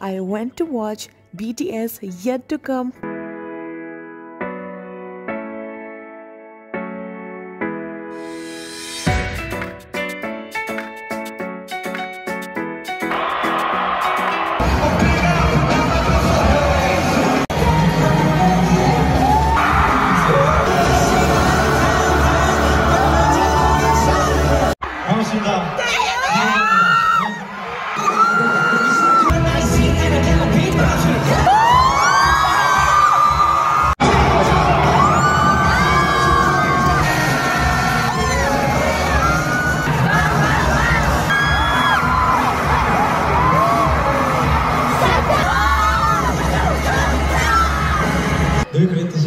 I went to watch BTS Yet to Come. doy